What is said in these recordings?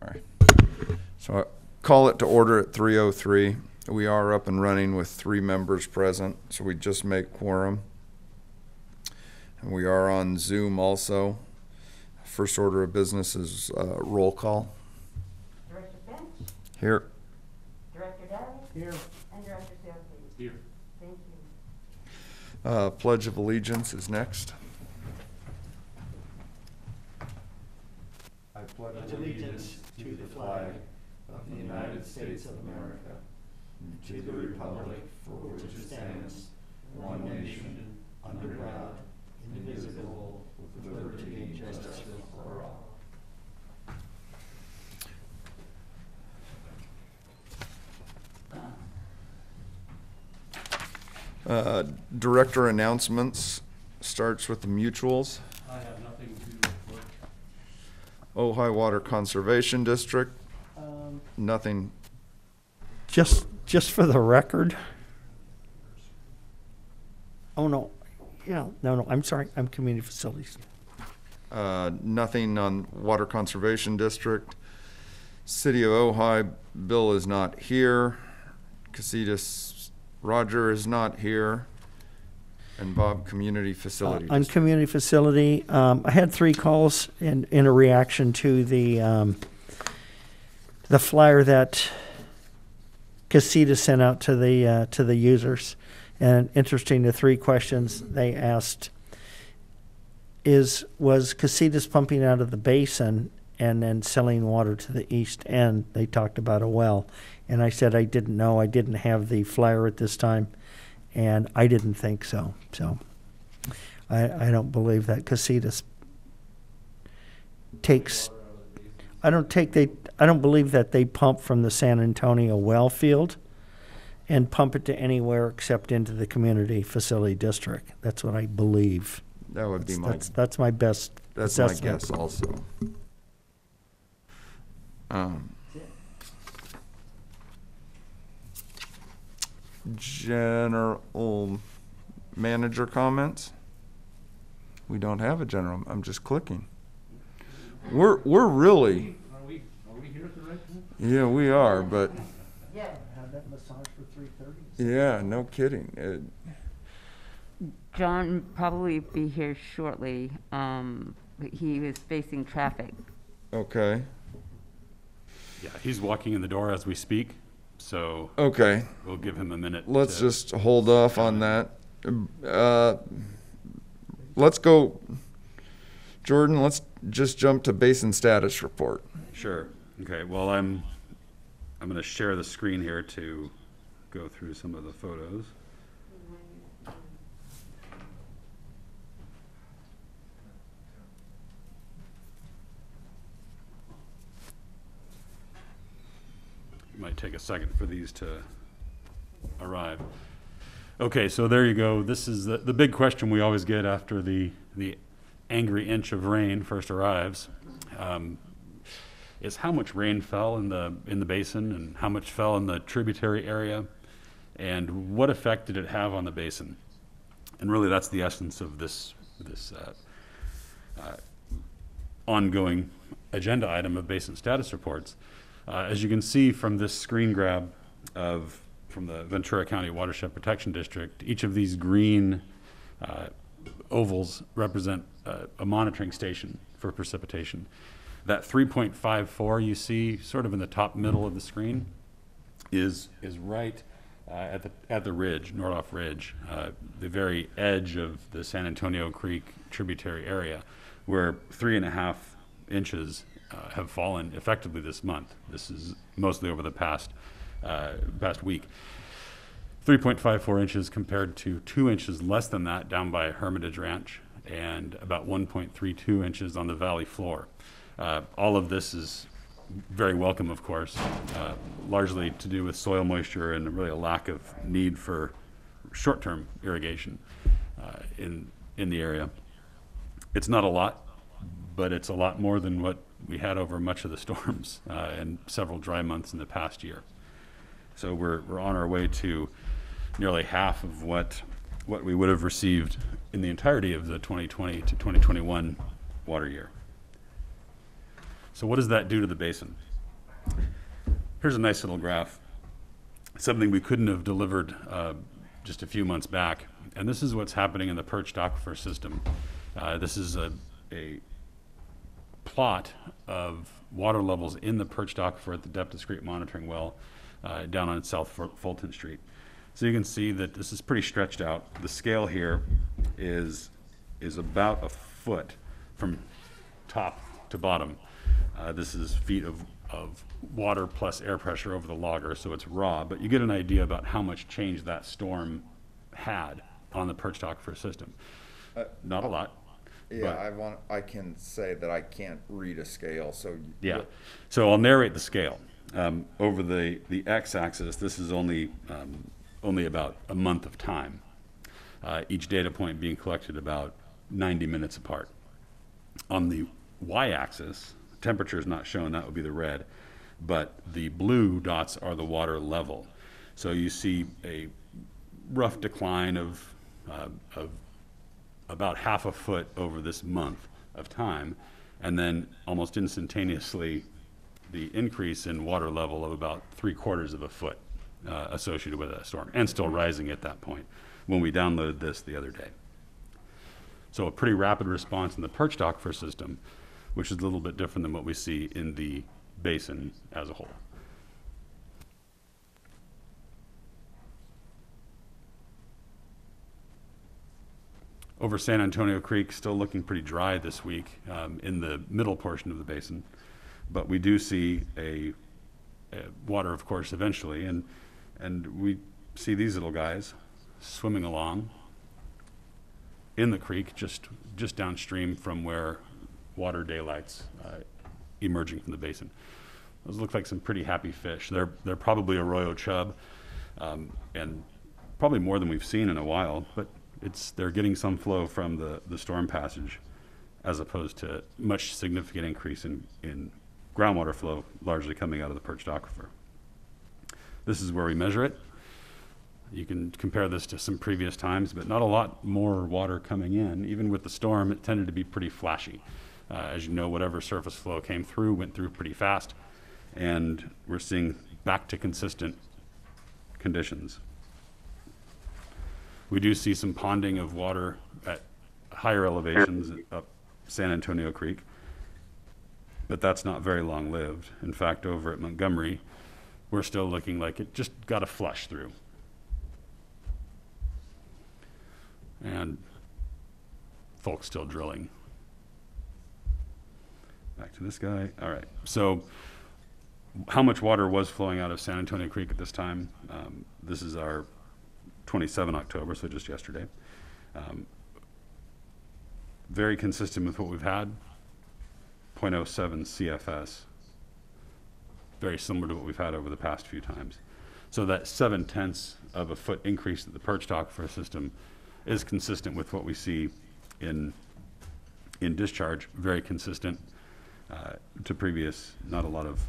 Sorry. So I call it to order at 3:03. We are up and running with three members present, so we just make quorum. And we are on Zoom also. First order of business is uh, roll call. Director Finch, Here. Director Dowdy, Here. and Director Sealty. Here. Thank you. Uh, Pledge of Allegiance is next. I pledge allegiance to the flag of the United States of America, and to the republic for which it stands, one nation, under God, indivisible, with liberty and justice for all. Uh, Director announcements starts with the mutuals. I have nothing to report. Ojai Water Conservation District, Um, nothing. Just, just for the record. Oh, no, yeah, no, no, I'm sorry, I'm community facilities. Uh, nothing on Water Conservation District. City of Ojai, Bill is not here. Casitas, Roger is not here. And Bob, Community Facility. Uh, On District. community facility, um, I had three calls in, in a reaction to the, um, the flyer that Casitas sent out to the, uh, to the users. And interesting, the three questions they asked is, was Casitas pumping out of the basin and then selling water to the east end? They talked about a well. And I said I didn't know, I didn't have the flyer at this time, and I didn't think so, so. I, I don't believe that Casitas takes, I don't take they, I don't believe that they pump from the San Antonio well field and pump it to anywhere except into the community facility district. That's what I believe. That would be That's, my, that's, that's my best that's my assessment. guess also. Um, General manager comments? We don't have a general, I'm just clicking. We're, we're really, Are we, are we here at the right time? Yeah, we are, but, Yeah, Have that massage for three thirty? yeah, no kidding. It- John probably be here shortly. Um, he is facing traffic. Okay, Yeah, he's walking in the door as we speak, so okay, we'll give him a minute. let's to- just hold off on that. Uh, Let's go, Jordan, let's just jump to basin status report. Sure. Okay, well, I'm, I'm gonna share the screen here to go through some of the photos. It Might take a second for these to arrive. Okay, so there you go. This is the, the big question we always get after the, the angry inch of rain first arrives. Um, is how much rain fell in the, in the basin and how much fell in the tributary area? And what effect did it have on the basin? And really, that's the essence of this, this, uh, uh, ongoing agenda item of basin status reports. Uh, as you can see from this screen grab of, from the Ventura County Watershed Protection District, each of these green uh, ovals represent uh, a monitoring station for precipitation. That 3.54 you see sort of in the top middle of the screen is, is right uh, at the, at the ridge, Nordhoff Ridge, uh, the very edge of the San Antonio Creek tributary area, where three and a half inches uh, have fallen effectively this month. This is mostly over the past, uh, past week. 3.54 inches compared to two inches less than that down by Hermitage Ranch and about 1.32 inches on the valley floor. Uh, all of this is very welcome, of course, uh, largely to do with soil moisture and really a lack of need for short-term irrigation uh, in, in the area. It's not a lot, but it's a lot more than what we had over much of the storms uh, and several dry months in the past year. So we're, we're on our way to nearly half of what, what we would have received in the entirety of the 2020 to 2021 water year. So what does that do to the basin? Here's a nice little graph, something we couldn't have delivered uh, just a few months back. And this is what's happening in the perched aquifer system. Uh, This is a, a plot of water levels in the perched aquifer at the depth discrete monitoring well uh, down on South Fulton Street. So you can see that this is pretty stretched out. The scale here is, is about a foot from top to bottom. Uh, This is feet of, of water plus air pressure over the logger, so it's raw, but you get an idea about how much change that storm had on the perched aquifer system. Uh, Not a lot. Yeah, but- I want, I can say that I can't read a scale, so. Yeah, so I'll narrate the scale. Um, over the, the x-axis, this is only, um, only about a month of time. Uh, each data point being collected about ninety minutes apart. On the y-axis, temperature is not shown, that would be the red, but the blue dots are the water level. So you see a rough decline of, uh, of about half a foot over this month of time, and then almost instantaneously, the increase in water level of about three quarters of a foot uh, associated with that storm, and still rising at that point when we downloaded this the other day. So a pretty rapid response in the perched aquifer system, which is a little bit different than what we see in the basin as a whole. Over San Antonio Creek, still looking pretty dry this week um, in the middle portion of the basin. But we do see a, a water, of course, eventually, and, and we see these little guys swimming along in the creek, just, just downstream from where water daylights uh, emerging from the basin. Those look like some pretty happy fish. They're, they're probably arroyo chub, um, and probably more than we've seen in a while, but it's, they're getting some flow from the, the storm passage as opposed to much significant increase in, in groundwater flow largely coming out of the perched aquifer. This is where we measure it. You can compare this to some previous times, but not a lot more water coming in. Even with the storm, it tended to be pretty flashy. Uh, as you know, whatever surface flow came through went through pretty fast, and we're seeing back to consistent conditions. We do see some ponding of water at higher elevations up San Antonio Creek, but that's not very long-lived. In fact, over at Montgomery, we're still looking like it just got a flush through. And folks still drilling. Back to this guy. All right. So how much water was flowing out of San Antonio Creek at this time? Um, this is our 27 October, so just yesterday. Um, very consistent with what we've had. 0.07 CFS. Very similar to what we've had over the past few times. So that seven tenths of a foot increase at the perched aquifer system is consistent with what we see in, in discharge, very consistent uh, to previous, not a lot of,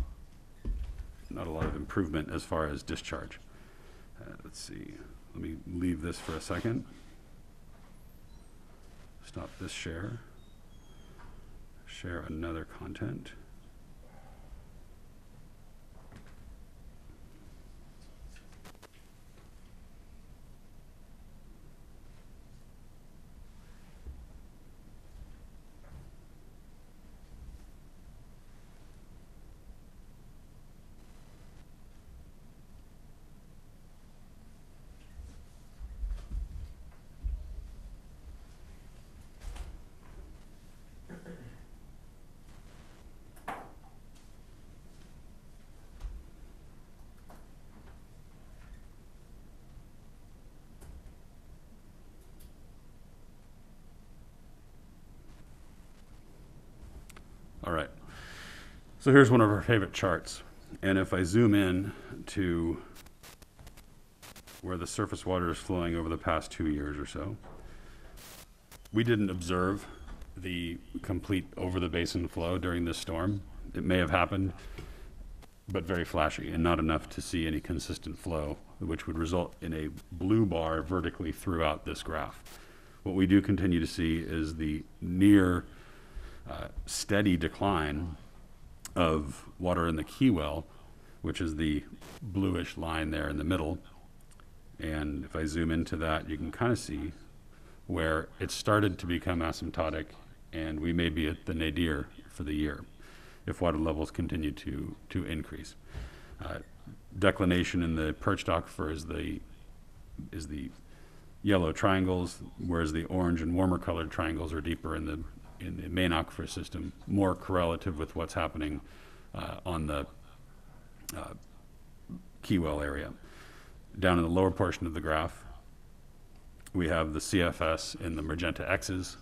not a lot of improvement as far as discharge. Uh, Let's see, let me leave this for a second. Stop this share. Share another content. All right. So here's one of our favorite charts. And if I zoom in to where the surface water is flowing over the past two years or so, we didn't observe the complete over the basin flow during this storm. It may have happened, but very flashy and not enough to see any consistent flow, which would result in a blue bar vertically throughout this graph. What we do continue to see is the near uh, steady decline of water in the key well, which is the bluish line there in the middle. And if I zoom into that, you can kind of see where it started to become asymptotic, and we may be at the nadir for the year if water levels continue to, to increase. Uh, Declination in the perched aquifer is the, is the yellow triangles, whereas the orange and warmer colored triangles are deeper in the, in the main aquifer system, more correlative with what's happening uh, on the uh, key well area. Down in the lower portion of the graph, we have the CFS in the magenta X's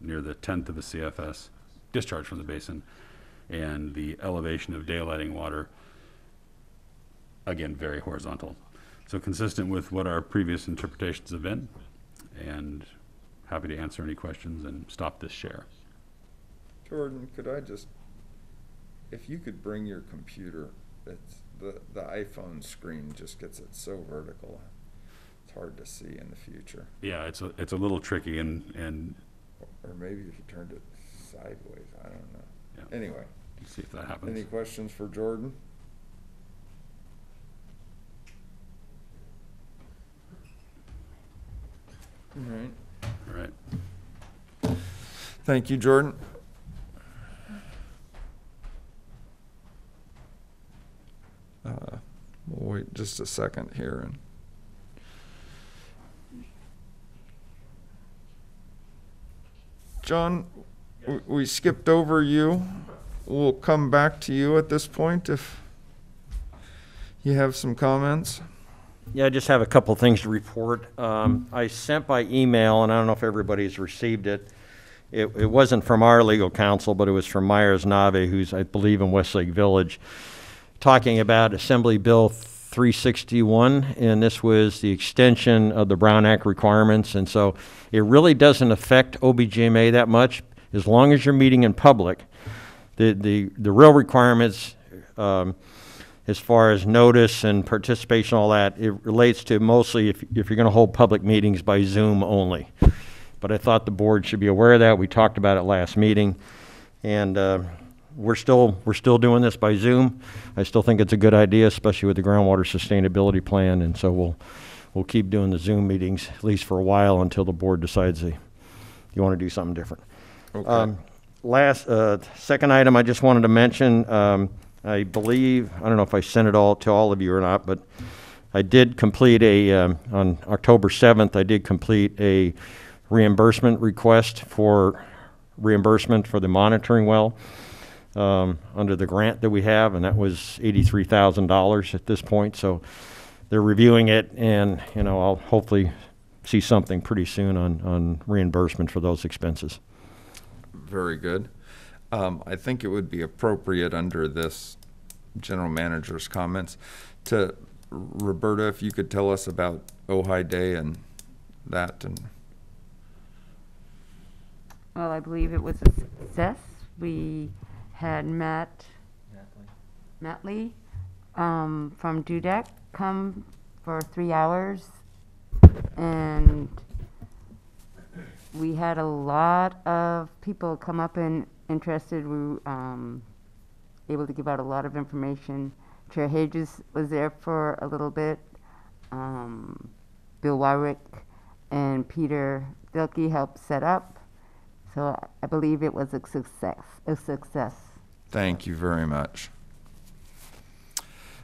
near the tenth of a CFS discharge from the basin, and the elevation of daylighting water, again, very horizontal. So consistent with what our previous interpretations have been, and happy to answer any questions and stop this share. Jordan, could I just, if you could bring your computer, it's, the, the iPhone screen just gets it so vertical. It's hard to see in the future. Yeah, it's a, it's a little tricky and, and Or maybe if you turned it sideways, I don't know. Yeah. Anyway, see if that happens. any questions for Jordan? All right. All right. Thank you, Jordan. Uh, We'll wait just a second here and. John, we- skipped over you. We'll come back to you at this point if you have some comments. Yeah, I just have a couple things to report. Um, I sent by email, and I don't know if everybody's received it. It, it wasn't from our legal counsel, but it was from Meyers Nave, who's, I believe, in Westlake Village, talking about Assembly Bill 361, and this was the extension of the Brown Act requirements. And so it really doesn't affect OBGMA that much, as long as you're meeting in public. The, the, the real requirements, um, as far as notice and participation, all that, it relates to mostly if, if you're gonna hold public meetings by Zoom only. But I thought the board should be aware of that. We talked about it last meeting. And, uh, we're still, we're still doing this by Zoom. I still think it's a good idea, especially with the groundwater sustainability plan. And so we'll, we'll keep doing the Zoom meetings, at least for a while, until the board decides they, you wanna do something different. Okay. Um, Last, uh, second item I just wanted to mention, um, I believe, I don't know if I sent it all to all of you or not, but I did complete a, um, on October 7th, I did complete a reimbursement request for reimbursement for the monitoring well um, under the grant that we have, and that was $83,000 at this point. So they're reviewing it, and, you know, I'll hopefully see something pretty soon on, on reimbursement for those expenses. Very good. Um, I think it would be appropriate under this general manager's comments to, Roberta, if you could tell us about Ojai Day and that and, Well, I believe it was a success. We had Matt, Lee, um, from Dudek come for three hours. And we had a lot of people come up and interested, we, um, able to give out a lot of information. Chair Hages was there for a little bit. Um, Bill Wyrick and Peter Dilke helped set up. So I believe it was a success, a success. Thank you very much.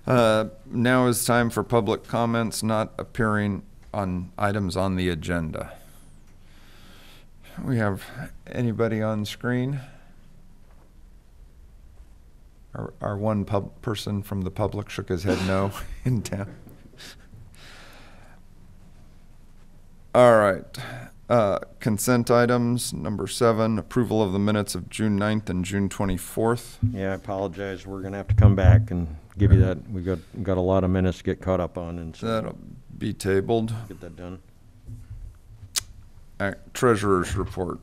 Uh, now is time for public comments not appearing on items on the agenda. We have anybody on screen? Our, our one pub, person from the public shook his head no in town. All right, uh, consent items, number seven, approval of the minutes of June 9th and June twenty-fourth. Yeah, I apologize. We're gonna have to come back and give you that. We've got, got a lot of minutes to get caught up on and so That'll be tabled. get that done. Treasurer's report.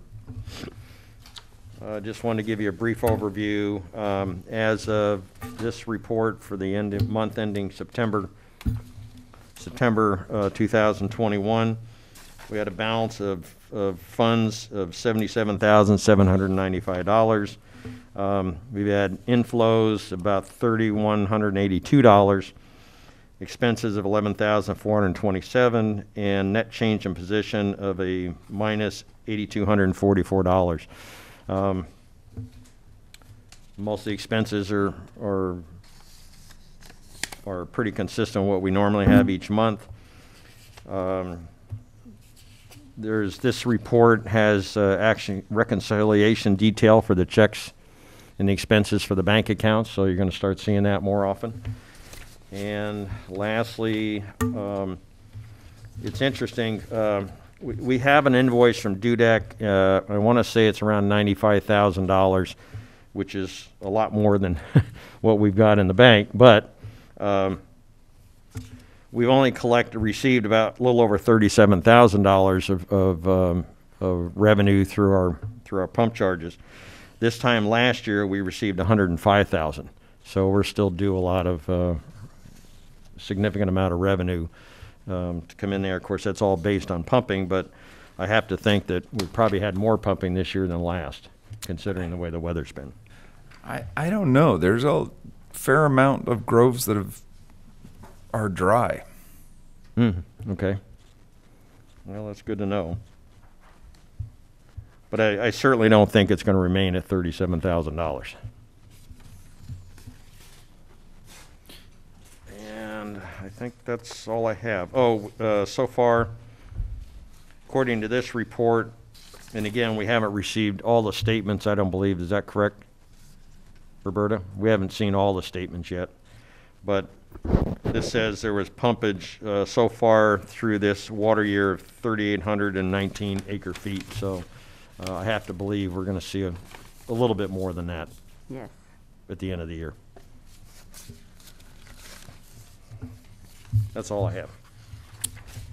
Uh, Just wanted to give you a brief overview. Um, As of this report for the end, month ending September, September uh, 2021, we had a balance of, of funds of $77,795. Um, We've had inflows about $3,182, expenses of 11,427, and net change in position of a minus $8,244. Um, Most of the expenses are, are, are pretty consistent with what we normally have each month. Um, There's, this report has uh, action reconciliation detail for the checks and the expenses for the bank accounts, so you're going to start seeing that more often. And lastly, um, it's interesting, um, we we have an invoice from Dudek, uh, I want to say it's around $95,000, which is a lot more than what we've got in the bank, but um, we've only collected, received about a little over thirty-seven thousand dollars of, of, um, of revenue through our, through our pump charges. This time last year, we received a hundred and five thousand, so we're still due a lot of, uh, significant amount of revenue, um, to come in there. Of course, that's all based on pumping, but I have to think that we've probably had more pumping this year than last, considering the way the weather's been. I, I don't know. There's a fair amount of groves that have are dry. Hmm, okay. Well, that's good to know. But I, I certainly don't think it's gonna remain at thirty-seven thousand dollars. And I think that's all I have. Oh, uh, so far, according to this report, and again, we haven't received all the statements, I don't believe, is that correct? Roberta? We haven't seen all the statements yet, but this says there was pumpage uh, so far through this water year of 3,819 acre feet, so uh, I have to believe we're going to see a, a little bit more than that Yes. at the end of the year. That's all I have.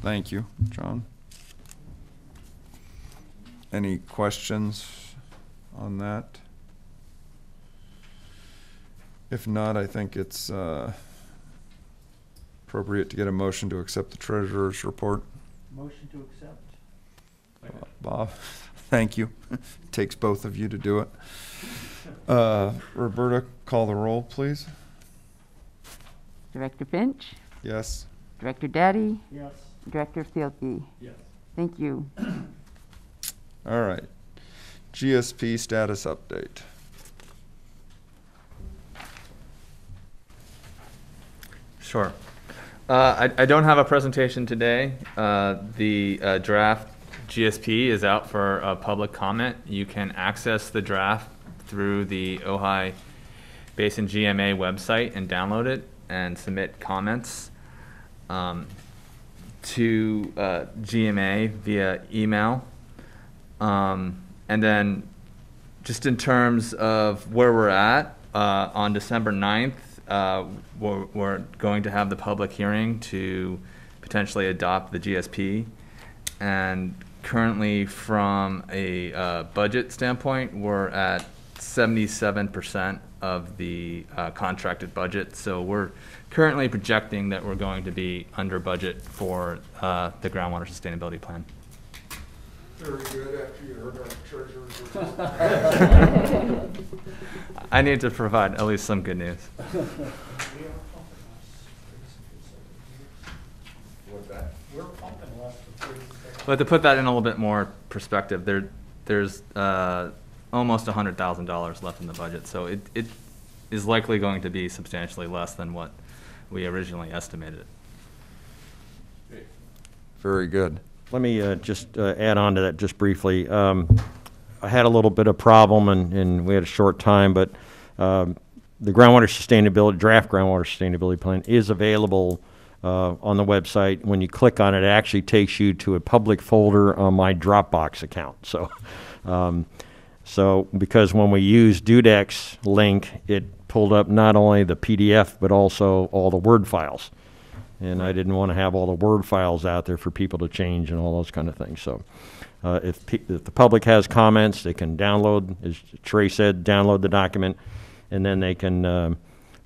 Thank you, John. Any questions on that? If not, I think it's uh, appropriate to get a motion to accept the treasurer's report. Motion to accept. Bob, thank you. Takes both of you to do it. Uh, Roberta, call the roll, please. Director Finch, Yes? Director Daddy, Yes. Director Fielke. Yes. Thank you. All right. GSP status update. Sure. Uh, I, I don't have a presentation today. Uh, the uh, draft GSP is out for uh, public comment. You can access the draft through the Ojai Basin GMA website and download it and submit comments um, to uh, GMA via email. Um, and then just in terms of where we're at, uh, on December 9th, uh, we're, we're going to have the public hearing to potentially adopt the GSP. And currently, from a uh, budget standpoint, we're at 77% of the uh, contracted budget. So we're currently projecting that we're going to be under budget for uh, the groundwater sustainability plan. Very good after you heard our treasurer's I need to provide at least some good news. We're pumping less than thirty But to put that in a little bit more perspective, there, there's uh, almost hundred thousand dollars left in the budget, so it, it is likely going to be substantially less than what we originally estimated. Very good. Let me uh, just uh, add on to that just briefly. Um, I had a little bit of problem, and, and we had a short time, but um, the groundwater sustainability, draft groundwater sustainability plan is available uh, on the website. When you click on it, it actually takes you to a public folder on my Dropbox account. So, um, so because when we use Dudek's link, it pulled up not only the PDF, but also all the Word files and I didn't want to have all the Word files out there for people to change and all those kind of things. So, uh, if, pe- if the public has comments, they can download, as Trey said, download the document, and then they can um,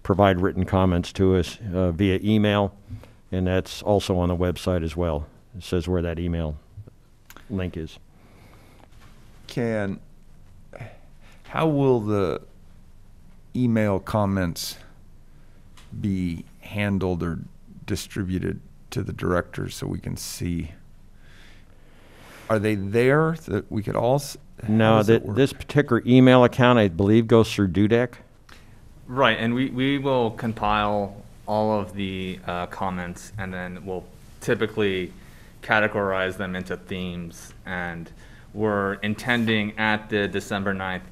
provide written comments to us uh, via email, and that's also on the website as well. It says where that email link is. Can, how will the email comments be handled or distributed to the directors so we can see? Are they there that we could all? s- No, does it that, this particular email account, I believe, goes through Dudek. Right, and we, we will compile all of the uh, comments and then we'll typically categorize them into themes. And we're intending at the December 9th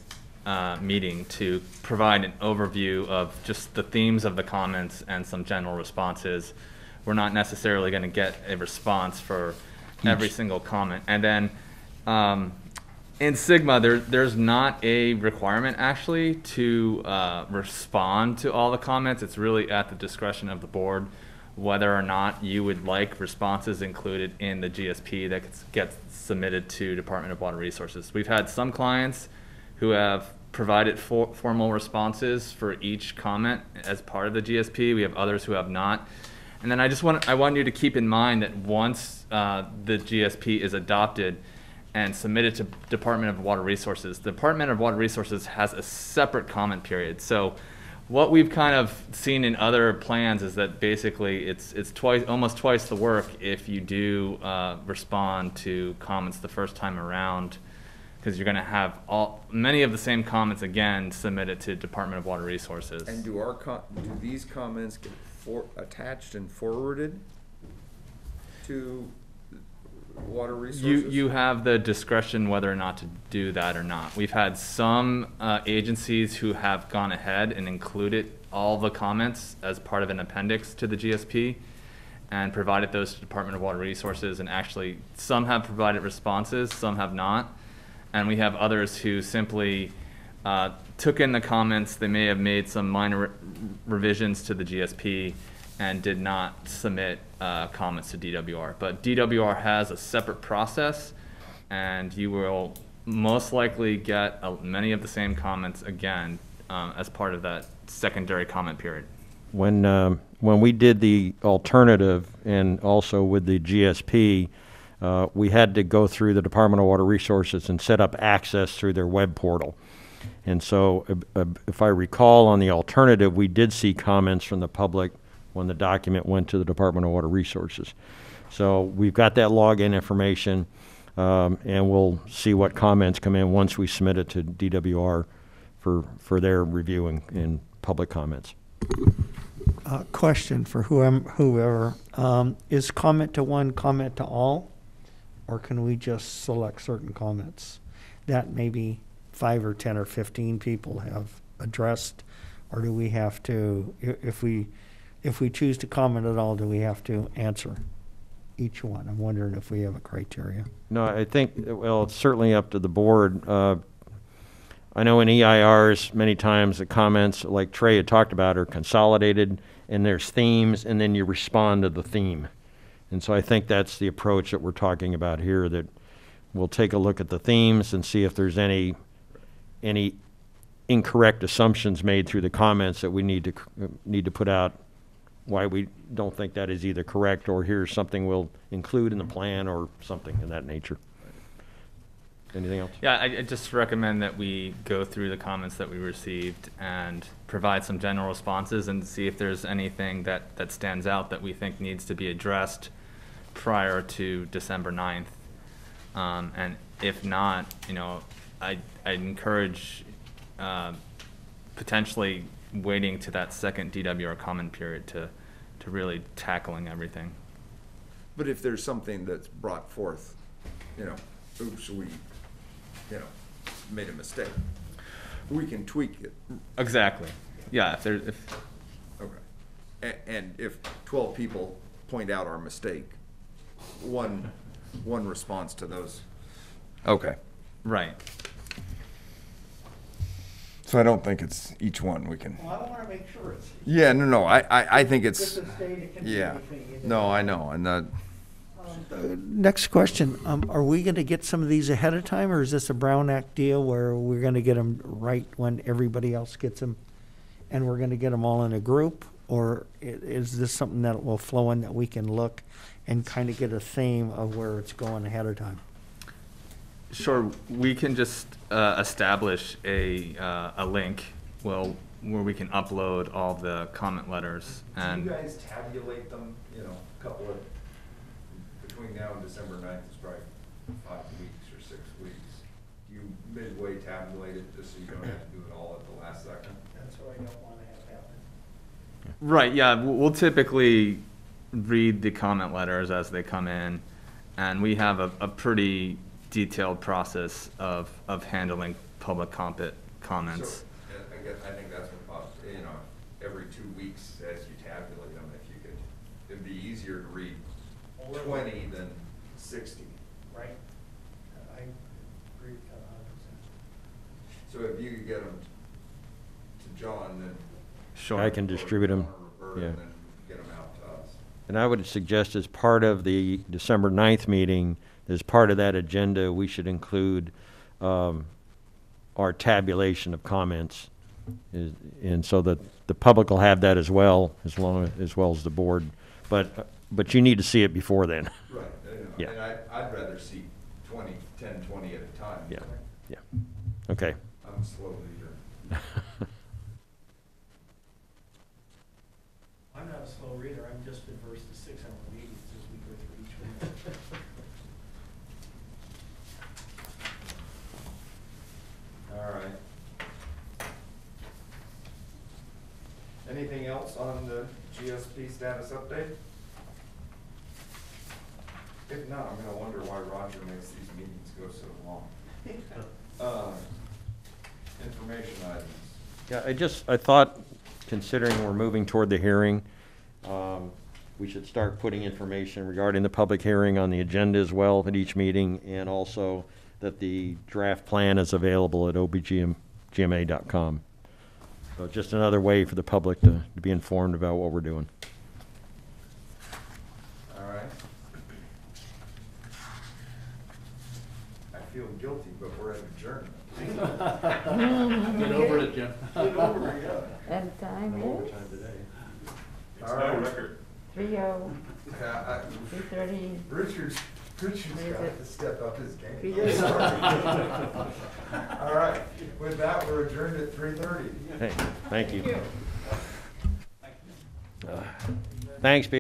uh, meeting to provide an overview of just the themes of the comments and some general responses. We're not necessarily going to get a response for every single comment. And then um, in SGMA, there, there's not a requirement actually to uh, respond to all the comments. It's really at the discretion of the board whether or not you would like responses included in the GSP that gets, gets submitted to Department of Water Resources. We've had some clients who have provided for, formal responses for each comment as part of the GSP. We have others who have not. And then I just want, I want you to keep in mind that once uh, the GSP is adopted, and submitted to Department of Water Resources. The Department of Water Resources has a separate comment period. So what we've kind of seen in other plans is that basically it's it's twice almost twice the work if you do uh, respond to comments the first time around because you're going to have all many of the same comments again submitted to Department of Water Resources. And do our, co- do these comments get for, attached and forwarded to water resources? You, you have the discretion whether or not to do that or not. We've had some uh, agencies who have gone ahead and included all the comments as part of an appendix to the GSP and provided those to Department of Water Resources, and actually, some have provided responses, some have not. And we have others who simply uh, took in the comments, they may have made some minor re- revisions to the GSP, and did not submit uh, comments to DWR. But DWR has a separate process, and you will most likely get uh, many of the same comments again um, as part of that secondary comment period. When, um, when we did the alternative and also with the GSP, uh, we had to go through the Department of Water Resources and set up access through their web portal. And so, uh, uh, if I recall, on the alternative, we did see comments from the public when the document went to the Department of Water Resources. So we've got that login information, um, and we'll see what comments come in once we submit it to DWR for, for their review and, and public comments. Uh, question for whoever, whoever, um, is comment to one, comment to all? Or can we just select certain comments that maybe five or ten or fifteen people have addressed? Or do we have to, if we, if we choose to comment at all, do we have to answer each one? I'm wondering if we have a criteria. No, I think, well, it's certainly up to the board. Uh, I know in EIRs, many times the comments, like Trey had talked about, are consolidated, and there's themes, and then you respond to the theme. And so I think that's the approach that we're talking about here, that we'll take a look at the themes and see if there's any, any incorrect assumptions made through the comments that we need to, need to put out why we don't think that is either correct, or here's something we'll include in the plan, or something in that nature. Anything else? Yeah, I, I just recommend that we go through the comments that we received and provide some general responses and see if there's anything that, that stands out that we think needs to be addressed prior to December 9th. Um, and if not, you know, I, I'd encourage, uh, potentially waiting to that second DWR comment period to, to really tackling everything. But if there's something that's brought forth, you know, oops, we, you know, made a mistake, we can tweak it. Exactly. Yeah, if there, if, Okay. A- and if twelve people point out our mistake, one, one response to those. Okay. right. So I don't think it's each one we can. Well, I want to make sure it's. Yeah, no, no, I, I, I think it's, This is data can be yeah. anything, you No, I know, and that, Next question, um, are we gonna get some of these ahead of time, or is this a Brown Act deal where we're gonna get them right when everybody else gets them? And we're gonna get them all in a group, or i- is this something that will flow in that we can look and kind of get a theme of where it's going ahead of time? Sure, we can just uh, establish a, uh, a link. We'll where we can upload all the comment letters Do and. you guys tabulate them, you know, a couple of, between now and December ninth is probably five weeks or six weeks. Do you midway tabulate it just so you don't have to do it all at the last second? That's what I don't wanna have happen. Right, yeah, we'll we'll typically read the comment letters as they come in, and we have a, a pretty detailed process of, of handling public compet comments. So, I- I guess, I think that's what, pop- you know, every two weeks as you tabulate them, if you could, it'd be easier to read twenty than sixty. Right. I agree with that hundred percent. So if you could get them to John, then. Sure. I can distribute them, Or Roberta, yeah. and then get them out to us. And I would suggest as part of the December 9th meeting, as part of that agenda, we should include um, our tabulation of comments. is- And so that the public will have that as well, as long, as well as the board. But, but you need to see it before then. Right, Yeah. and I, I'd rather see twenty, ten, twenty at a time. Yeah, yeah. Okay. I'm a slow reader. I'm not a slow reader, I'm just adverse to six-hour meetings as we go through each one. All right. Anything else on the GSP status update? If not, I'm gonna wonder why Roger makes these meetings go so long. Uh, Information items. Yeah, I just, I thought, considering we're moving toward the hearing, um, we should start putting information regarding the public hearing on the agenda as well at each meeting, and also that the draft plan is available at obgma.com. So just another way for the public to, to be informed about what we're doing. All right. I feel guilty, but we're at adjournment. Get over it, Jim. Get over it, yeah. And time is today. It's no record. three oh, Yeah, three thirty. I- Richard's, Richard's Is got it- to step up his game. Three I'm thirty. sorry. All right, with that, we're adjourned at three thirty. Hey, thank you. Uh, Thanks, Pete.